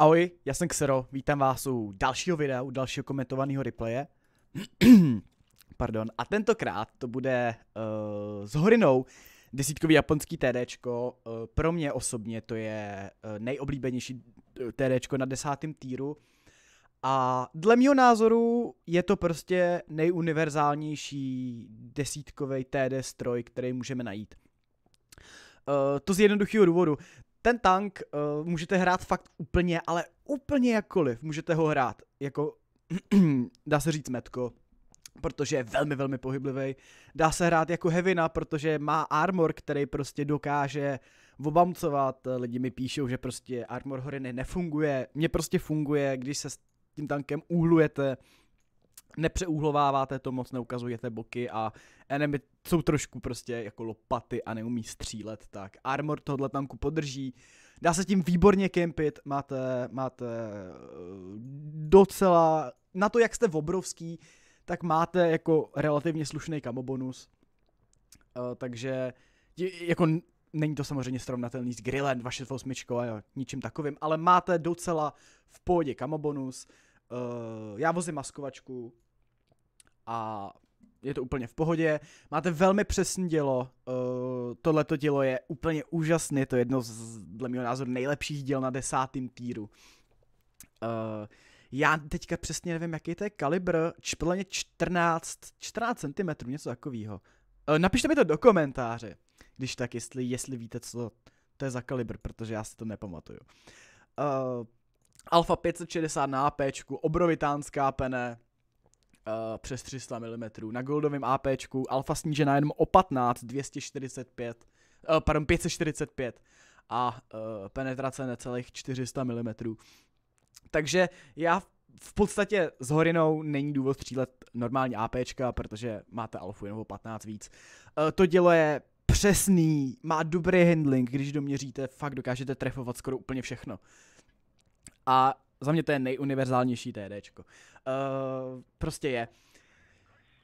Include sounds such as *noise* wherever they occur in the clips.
Ahoj, já jsem Xero, vítám vás u dalšího videa, u dalšího komentovaného replaye. *clears throat* Pardon, a tentokrát to bude uh, s Horinou desítkový japonský TDčko. Uh, pro mě osobně to je uh, nejoblíbenější TDčko na desátém týru. A dle mého názoru je to prostě nejuniverzálnější desítkový TD stroj, který můžeme najít. Uh, to z jednoduchého důvodu ten tank uh, můžete hrát fakt úplně, ale úplně jakkoliv. Můžete ho hrát jako, *clears throat* dá se říct metko, protože je velmi, velmi pohyblivý. Dá se hrát jako Heavina, protože má armor, který prostě dokáže obamcovat. Lidi mi píšou, že prostě armor Horiny nefunguje. Mně prostě funguje, když se s tím tankem úhlujete, nepřeúhlováváte to moc, neukazujete boky a enemy jsou trošku prostě jako lopaty a neumí střílet, tak armor tohle tanku podrží. Dá se tím výborně kempit, máte, máte eh, docela, na to jak jste obrovský, tak máte jako relativně slušný kamobonus. Uh, takže jako není to samozřejmě srovnatelný s Grillem 268 a ničím takovým, ale máte docela v pohodě kamobonus. Uh, já vozím maskovačku, a je to úplně v pohodě. Máte velmi přesné dělo, uh, tohleto dělo je úplně úžasné, je to jedno z, dle mého názoru, nejlepších děl na desátém týru. Uh, já teďka přesně nevím, jaký to je kalibr, podle mě 14, 14 cm, něco takového. Uh, napište mi to do komentáře, když tak, jestli, jestli víte, co to je za kalibr, protože já si to nepamatuju. Uh, Alfa 560 na AP, obrovitánská pene, uh, přes 300 mm. Na goldovém AP alfa snížená jenom o 15, 245, uh, pardon, 545 a uh, penetrace necelých 400 mm. Takže já v podstatě s Horinou není důvod střílet normální AP, protože máte alfu jenom o 15 víc. Uh, to dělo je přesný, má dobrý handling, když doměříte, fakt dokážete trefovat skoro úplně všechno. A za mě to je nejuniverzálnější TDčko. Uh, prostě je.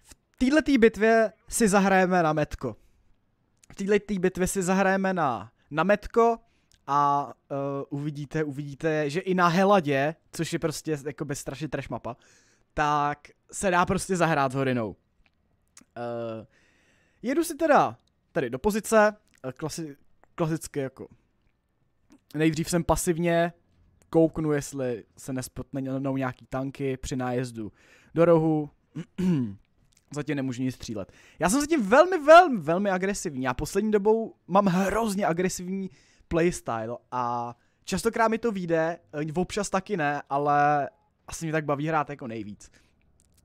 V této bitvě si zahrajeme na metko. V této bitvě si zahrajeme na, na metko a uh, uvidíte, uvidíte, že i na Heladě, což je prostě jako strašně trash mapa, tak se dá prostě zahrát s horinou. Uh, jedu si teda tady do pozice, klasi, klasicky jako nejdřív jsem pasivně kouknu, jestli se nespotnou nějaký tanky při nájezdu do rohu. *clears throat* zatím nemůžu nic střílet. Já jsem zatím velmi, velmi, velmi agresivní. Já poslední dobou mám hrozně agresivní playstyle a častokrát mi to vyjde, občas taky ne, ale asi mě tak baví hrát jako nejvíc.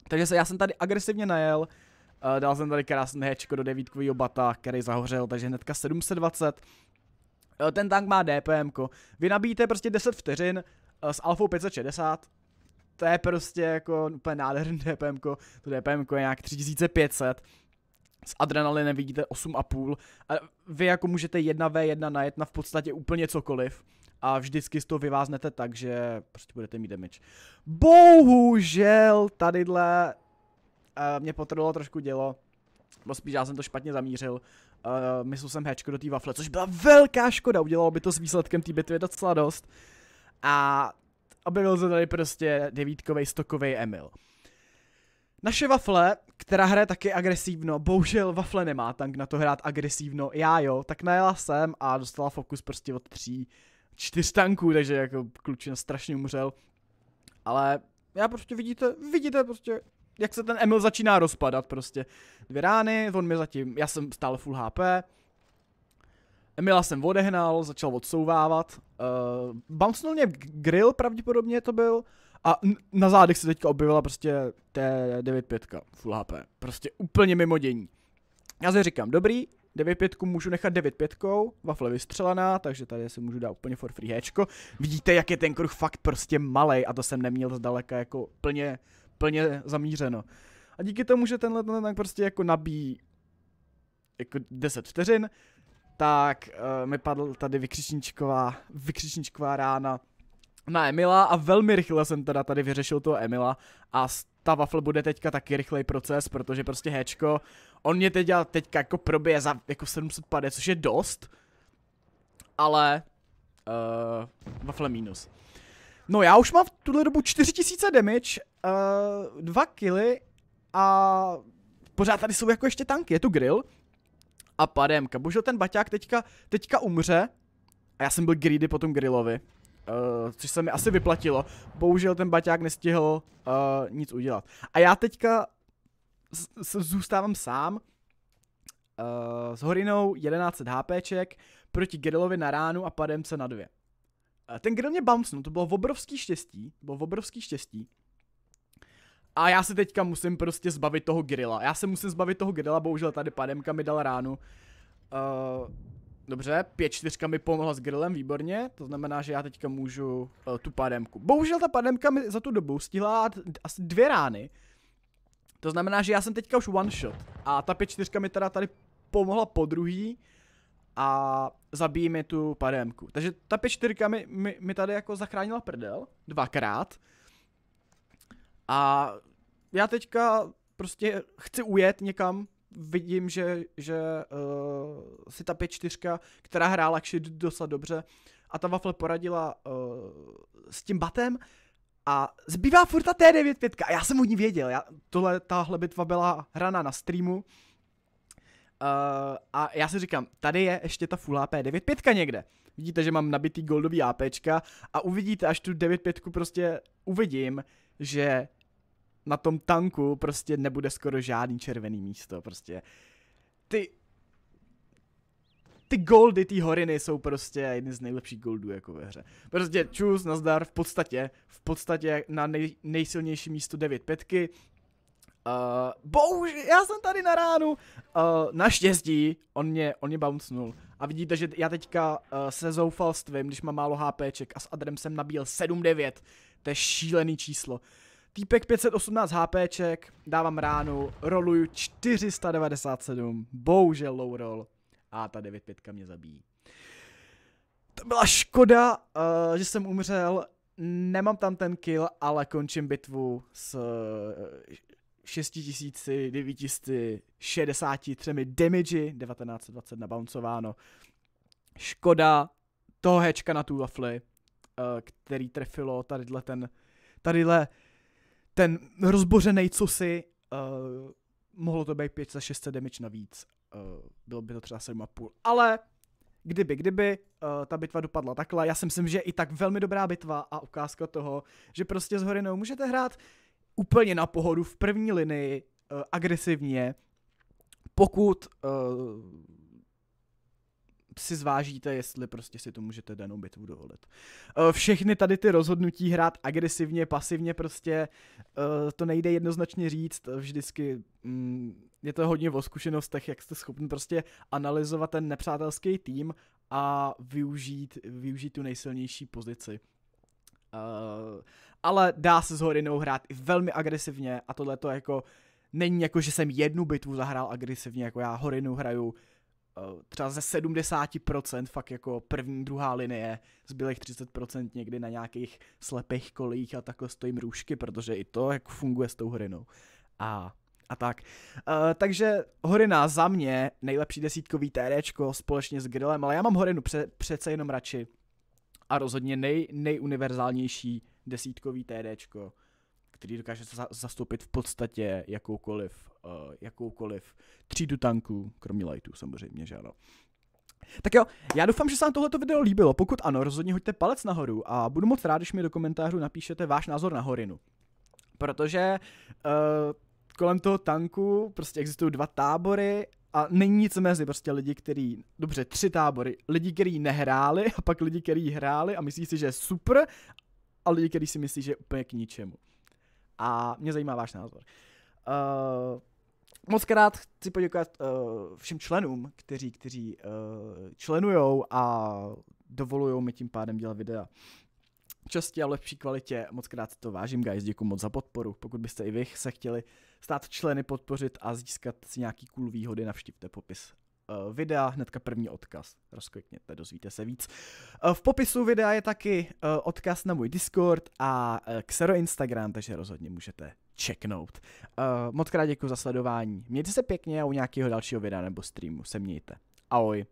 Takže se, já jsem tady agresivně najel, uh, dal jsem tady krásné hečko do devítkového bata, který zahořel, takže hnedka 720. Eh, ten tank má DPM. -ko. Vy nabíjíte prostě 10 vteřin eh, s alfou 560, to je prostě jako úplně nádherný DPM, -ko. to DPM je nějak 3500, s adrenalinem vidíte 8,5 a vy jako můžete 1v1 najet na v podstatě úplně cokoliv a vždycky z toho vyváznete tak, že prostě budete mít damage. Bohužel tadyhle uh, mě potrvalo trošku dělo, bo spíš já jsem to špatně zamířil, Uh, myslel jsem hečko do té wafle, což byla velká škoda, udělalo by to s výsledkem té bitvy docela dost. A objevil se tady prostě devítkový stokový Emil. Naše wafle, která hraje taky agresívno, bohužel wafle nemá tank na to hrát agresívno, já jo, tak najela jsem a dostala fokus prostě od tří, čtyř tanků, takže jako klučina strašně umřel. Ale já prostě vidíte, vidíte prostě jak se ten Emil začíná rozpadat prostě. Dvě rány, on mi zatím, já jsem stále full HP. Emila jsem odehnal, začal odsouvávat. Uh, bouncnul mě grill pravděpodobně to byl. A na zádech se teďka objevila prostě T95 full HP. Prostě úplně mimo dění. Já si říkám, dobrý, 9.5 můžu nechat 9.5, wafle vystřelená, takže tady si můžu dát úplně for free hečko. Vidíte, jak je ten kruh fakt prostě malej a to jsem neměl zdaleka jako plně plně zamířeno. A díky tomu, že tenhle ten tank prostě jako nabíjí jako 10 vteřin, tak uh, mi padl tady vykřičníčková, vykřičníčková rána na Emila a velmi rychle jsem teda tady vyřešil toho Emila a ta wafle bude teďka taky rychlej proces, protože prostě hečko, on mě teď teďka jako probije za jako 750, což je dost, ale uh, wafle minus. No já už mám v tuhle dobu 4000 damage, uh, 2 killy a pořád tady jsou jako ještě tanky. Je tu grill a pademka. Bohužel ten baťák teďka, teďka umře a já jsem byl greedy po tom grillovi. Uh, což se mi asi vyplatilo. Bohužel ten baťák nestihl uh, nic udělat. A já teďka zůstávám sám uh, s horinou 1100 HPček proti Grillovi na ránu a pademce na dvě. Ten grill mě bouncnul, to bylo obrovský štěstí, bylo obrovský štěstí. A já se teďka musím prostě zbavit toho grilla. Já se musím zbavit toho grilla, bohužel tady pademka mi dal ránu. Uh, Dobře, 5-4 mi pomohla s grillem, výborně, to znamená, že já teďka můžu uh, tu pademku. Bohužel ta pademka mi za tu dobu stihla asi dvě rány. To znamená, že já jsem teďka už one shot. A ta 5-4 mi teda tady pomohla po druhý a zabíjí mi tu pademku. Takže ta 5-4 mi, mi, mi tady jako zachránila prdel dvakrát. A já teďka prostě chci ujet někam, vidím, že, že uh, si ta 5-4, která hrála actually docela dobře, a ta Wafle poradila uh, s tím batem. A zbývá furt ta T95 a já jsem o ní věděl, já, tohle, tahle bitva byla hraná na streamu uh, a já si říkám, tady je ještě ta full AP 95 někde. Vidíte, že mám nabitý goldový APčka a uvidíte, až tu 95 prostě uvidím, že na tom tanku prostě nebude skoro žádný červený místo, prostě. Ty, ty goldy, ty horiny jsou prostě jedny z nejlepších goldů jako ve hře. Prostě čus, nazdar, v podstatě, v podstatě na nej, nejsilnější místo 9 petky. Uh, bohužel, já jsem tady na ránu. Uh, naštěstí, on mě, on mě bouncnul. A vidíte, že já teďka uh, se zoufalstvím, když mám málo HPček a s Adrem jsem nabíjel 7-9. To je šílený číslo. Týpek 518 HPček, dávám ránu, roluju 497, bohužel low roll a ta 95 mě zabíjí. To byla škoda, uh, že jsem umřel, nemám tam ten kill, ale končím bitvu s 6963 damage, 1920 nabouncováno. Škoda toho hečka na tu wafli, uh, který trefilo tadyhle ten, tadyhle ten rozbořený cosi, uh, mohlo to být 500-600 damage navíc, uh, bylo by to třeba 7,5, ale kdyby, kdyby uh, ta bitva dopadla takhle, já si myslím, že i tak velmi dobrá bitva a ukázka toho, že prostě s Horinou můžete hrát úplně na pohodu v první linii, uh, agresivně, pokud uh, si zvážíte, jestli prostě si to můžete danou bitvu dovolit. Uh, všechny tady ty rozhodnutí hrát agresivně, pasivně prostě, to nejde jednoznačně říct, vždycky mm, je to hodně o zkušenostech, jak jste schopni prostě analyzovat ten nepřátelský tým a využít, využít tu nejsilnější pozici. Uh, ale dá se s Horinou hrát i velmi agresivně a tohle to jako není jako, že jsem jednu bitvu zahrál agresivně, jako já Horinu hraju Eh, třeba ze 70% fakt jako první, druhá linie, zbylých 30% někdy na nějakých slepých kolích a takhle stojím růžky, protože i to jak funguje s tou horinou. A a tak. Uh, takže Horina za mě nejlepší desítkový TDčko společně s Grillem, ale já mám Horinu pře- přece jenom radši. A rozhodně nej, nejuniverzálnější desítkový TDčko který dokáže zastoupit v podstatě jakoukoliv, uh, jakoukoliv třídu tanků, kromě lightů samozřejmě, že ano. Tak jo, já doufám, že se vám tohleto video líbilo. Pokud ano, rozhodně hoďte palec nahoru a budu moc rád, když mi do komentářů napíšete váš názor na Horinu. Protože uh, kolem toho tanku prostě existují dva tábory a není nic mezi, prostě lidi, kteří, dobře, tři tábory, lidi, kteří nehráli a pak lidi, kteří hráli a myslí si, že je super a lidi, kteří si myslí, že je úplně k ničemu. A mě zajímá váš názor. Uh, moc krát chci poděkovat uh, všem členům, kteří, kteří uh, členujou a dovolují mi tím pádem dělat videa častě a v lepší kvalitě. Moc krát to vážím, guys, děkuji moc za podporu. Pokud byste i vy se chtěli stát členy, podpořit a získat si nějaký cool výhody, navštivte popis uh, videa, hnedka první odkaz. Rozklikněte, dozvíte se víc. Uh, v popisu videa je taky uh, odkaz na můj Discord a Xero Instagram, takže rozhodně můžete checknout. Moc krát děkuji za sledování. Mějte se pěkně a u nějakého dalšího videa nebo streamu se mějte. Ahoj.